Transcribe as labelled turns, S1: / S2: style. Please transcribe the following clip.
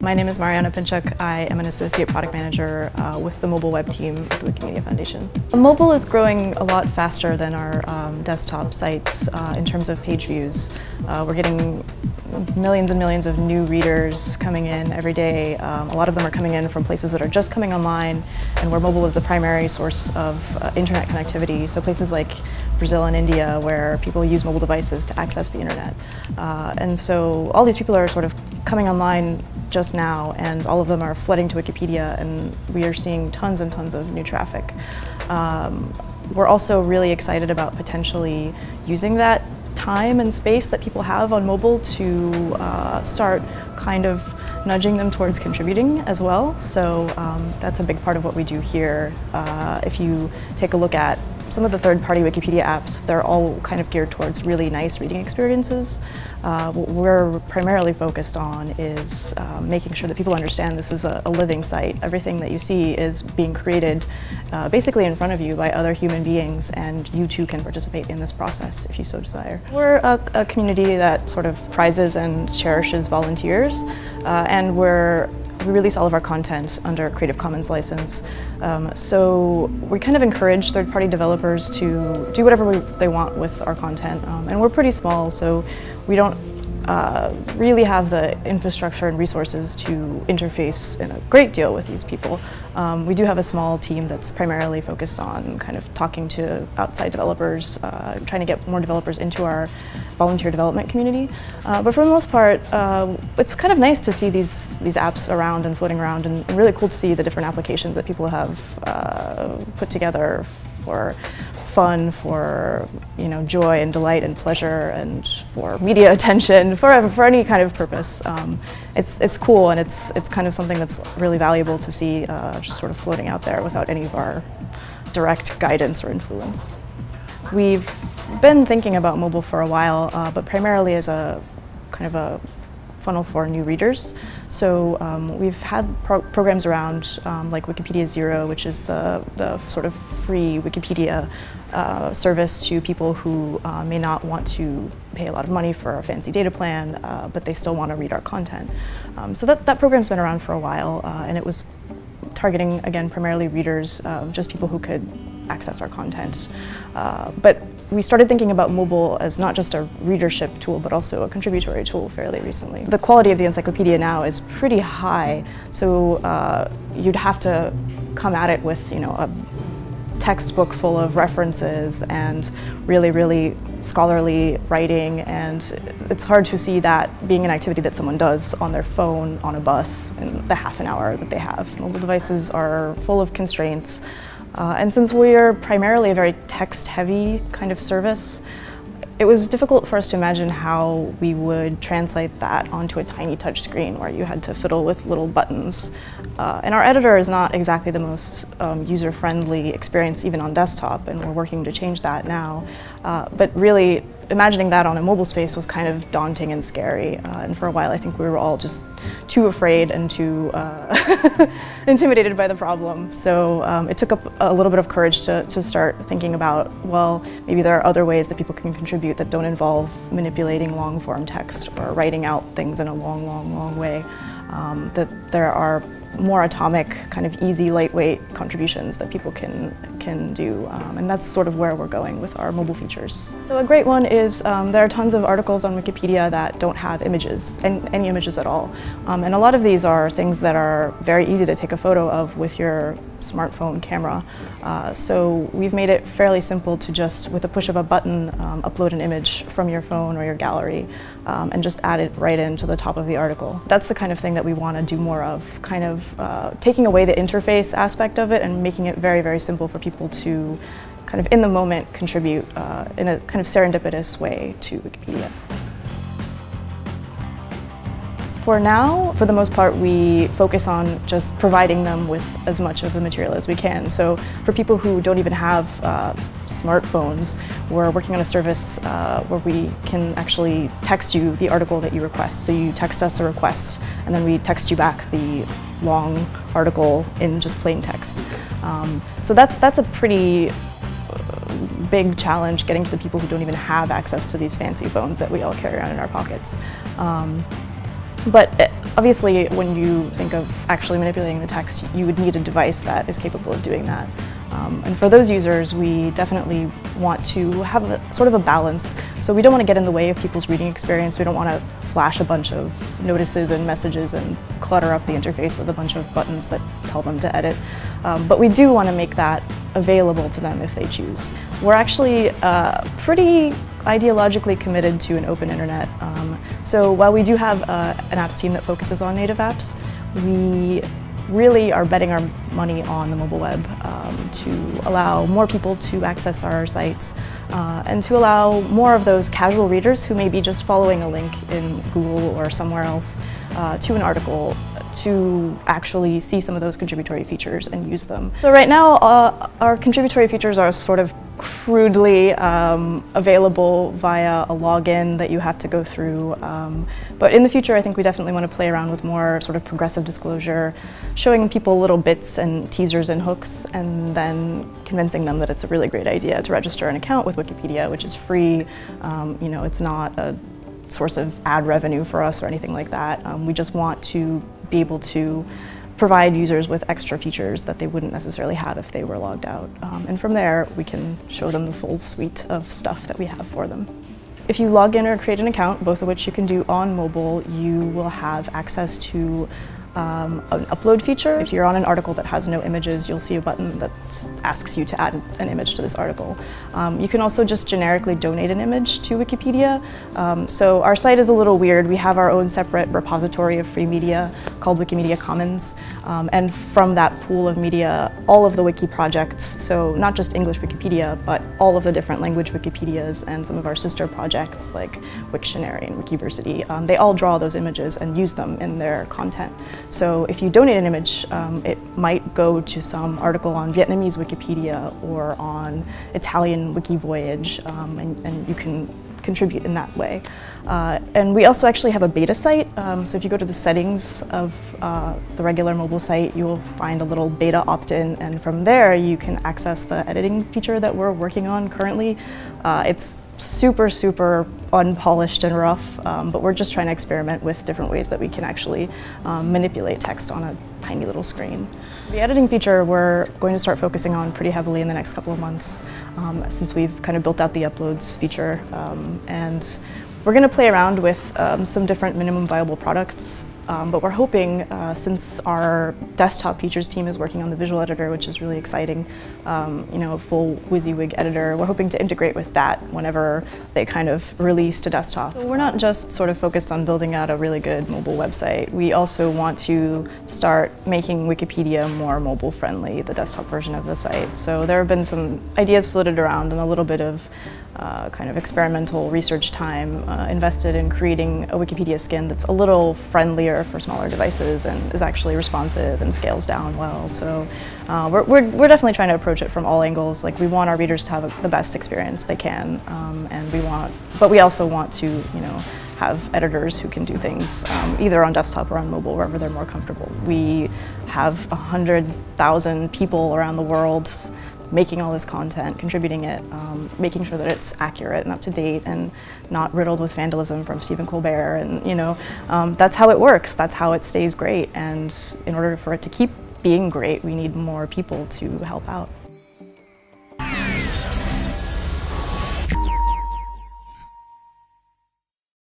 S1: My name is Maryana Pinchuk. I am an associate product manager uh, with the mobile web team at the Wikimedia Foundation. Mobile is growing a lot faster than our um, desktop sites uh, in terms of page views. Uh, we're getting millions and millions of new readers coming in every day. Um, a lot of them are coming in from places that are just coming online and where mobile is the primary source of uh, internet connectivity. So places like Brazil and India where people use mobile devices to access the internet. Uh, and so all these people are sort of coming online just now and all of them are flooding to Wikipedia and we are seeing tons and tons of new traffic. Um, we're also really excited about potentially using that time and space that people have on mobile to uh, start kind of nudging them towards contributing as well. So um, that's a big part of what we do here. Uh, if you take a look at some of the third-party Wikipedia apps, they're all kind of geared towards really nice reading experiences. Uh, what we're primarily focused on is uh, making sure that people understand this is a, a, living site. Everything that you see is being created uh, basically in front of you by other human beings and you too can participate in this process if you so desire. We're a, a community that sort of prizes and cherishes volunteers uh, and we're we release all of our content under a Creative Commons license. Um, so we kind of encourage third-party developers to do whatever we, they want with our content. Um, and we're pretty small, so we don't uh, really have the infrastructure and resources to interface in a great deal with these people. Um, we do have a small team that's primarily focused on kind of talking to outside developers, uh, trying to get more developers into our volunteer development community. Uh, but for the most part, uh, it's kind of nice to see these, these apps around and floating around and, and really cool to see the different applications that people have uh, put together for fun, for you know joy and delight and pleasure, and for media attention, for for any kind of purpose. Um, it's it's cool and it's it's kind of something that's really valuable to see uh, just sort of floating out there without any of our direct guidance or influence. We've been thinking about mobile for a while, uh, but primarily as a kind of a funnel for new readers. So um, we've had pro programs around um, like Wikipedia Zero, which is the, the sort of free Wikipedia uh, service to people who uh, may not want to pay a lot of money for a fancy data plan, uh, but they still want to read our content. Um, so that, that program's been around for a while, uh, and it was targeting, again, primarily readers, just people who could access our content. Uh, but we started thinking about mobile as not just a readership tool, but also a contributory tool fairly recently. The quality of the encyclopedia now is pretty high, so uh, you'd have to come at it with, you know, a textbook full of references and really, really scholarly writing, and it's hard to see that being an activity that someone does on their phone, on a bus, in the half an hour that they have. Mobile devices are full of constraints, uh, and since we are primarily a very text-heavy kind of service, it was difficult for us to imagine how we would translate that onto a tiny touch screen where you had to fiddle with little buttons. Uh, and our editor is not exactly the most um, user-friendly experience even on desktop, and we're working to change that now. Uh, but really, imagining that on a mobile space was kind of daunting and scary. Uh, and for a while, I think we were all just too afraid and too uh, intimidated by the problem. So um, it took up a little bit of courage to, to start thinking about, well, maybe there are other ways that people can contribute that don't involve manipulating long form text or writing out things in a long, long, long way. Um, that there are more atomic, kind of easy, lightweight contributions that people can, can do. Um, and that's sort of where we're going with our mobile features. So a great one is um, there are tons of articles on Wikipedia that don't have images, and any images at all. Um, and a lot of these are things that are very easy to take a photo of with your smartphone camera. Uh, so we've made it fairly simple to just, with a push of a button, um, upload an image from your phone or your gallery um, and just add it right into the top of the article. That's the kind of thing that we want to do more of, kind of uh, taking away the interface aspect of it and making it very, very simple for people to kind of in the moment contribute uh, in a kind of serendipitous way to Wikipedia. For now, for the most part, we focus on just providing them with as much of the material as we can. So for people who don't even have uh, smartphones, we're working on a service uh, where we can actually text you the article that you request. So you text us a request, and then we text you back the long article in just plain text. Um, so that's, that's a pretty uh, big challenge getting to the people who don't even have access to these fancy phones that we all carry around in our pockets. Um, but Obviously, when you think of actually manipulating the text, you would need a device that is capable of doing that. Um, and for those users, we definitely want to have a, sort of a balance. So we don't want to get in the way of people's reading experience. We don't want to flash a bunch of notices and messages and clutter up the interface with a bunch of buttons that tell them to edit. Um, but we do want to make that available to them if they choose. We're actually uh, pretty ideologically committed to an open internet. Um, so while we do have uh, an apps team that focuses on native apps, we really are betting our money on the mobile web um, to allow more people to access our sites uh, and to allow more of those casual readers who may be just following a link in Google or somewhere else uh, to an article to actually see some of those contributory features and use them. So right now uh, our contributory features are sort of crudely um, available via a login that you have to go through. Um, but in the future, I think we definitely want to play around with more sort of progressive disclosure, showing people little bits and teasers and hooks, and then convincing them that it's a really great idea to register an account with Wikipedia, which is free. Um, you know, it's not a source of ad revenue for us or anything like that. Um, we just want to be able to provide users with extra features that they wouldn't necessarily have if they were logged out. Um, and from there, we can show them the full suite of stuff that we have for them. If you log in or create an account, both of which you can do on mobile, you will have access to um, an upload feature. If you're on an article that has no images, you'll see a button that asks you to add an image to this article. Um, you can also just generically donate an image to Wikipedia. Um, so our site is a little weird. We have our own separate repository of free media called Wikimedia Commons. Um, and from that pool of media, all of the wiki projects, so not just English Wikipedia, but all of the different language Wikipedias and some of our sister projects like Wiktionary and Wikiversity, um, they all draw those images and use them in their content. So if you donate an image, um, it might go to some article on Vietnamese Wikipedia or on Italian Wikivoyage, um, and, and you can contribute in that way. Uh, and we also actually have a beta site, um, so if you go to the settings of uh, the regular mobile site, you will find a little beta opt-in, and from there you can access the editing feature that we're working on currently. Uh, it's super, super unpolished and rough, um, but we're just trying to experiment with different ways that we can actually um, manipulate text on a tiny little screen. The editing feature we're going to start focusing on pretty heavily in the next couple of months um, since we've kind of built out the uploads feature. Um, and we're going to play around with um, some different minimum viable products um, but we're hoping, uh, since our desktop features team is working on the visual editor, which is really exciting, um, you know, a full WYSIWYG editor, we're hoping to integrate with that whenever they kind of release to desktop. So we're not just sort of focused on building out a really good mobile website. We also want to start making Wikipedia more mobile friendly, the desktop version of the site. So there have been some ideas floated around and a little bit of uh, kind of experimental research time uh, invested in creating a Wikipedia skin that's a little friendlier for smaller devices and is actually responsive and scales down well. So uh, we're, we're, we're, definitely trying to approach it from all angles. Like we want our readers to have a, the best experience they can, um, and we want, but we also want to, you know, have editors who can do things um, either on desktop or on mobile, wherever they're more comfortable. We have 100,000 people around the world making all this content, contributing it, um, making sure that it's accurate and up to date and not riddled with vandalism from Stephen Colbert. And, you know, um, that's how it works. That's how it stays great. And in order for it to keep being great, we need more people to help out.